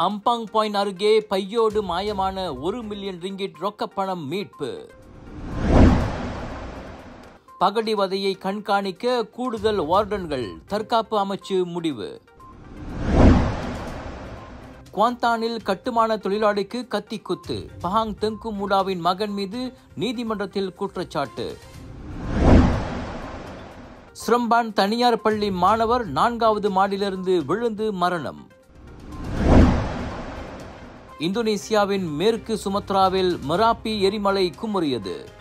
Ampang point அருகே பையோடு மாயமான ஒரு மில்லியன் ரிங்கிட் ரொக்கப்பணம் மீட்பு. பகடிவதையை கண்காணிக்க கூடுதல் வார்டன்கள் தற்காப்பு அமைச்சு முடிவு. குவாந்தானில் கட்டுமான தொழிலாளிக்கு கத்தி குத்து பஹாங் தெங்கு மூடாவின் மகன் மீது நீதிமன்றத்தில் குற்றச்சாட்டு. ஸ்ரம்பான் தனியார் பள்ளி மாணவர் நான்காவது மாடியிலிருந்து விழுந்து மரணம். இந்தோனேசியாவின் மேற்கு சுமத்ராவில் மராப்பி எரிமலை குமுறியது.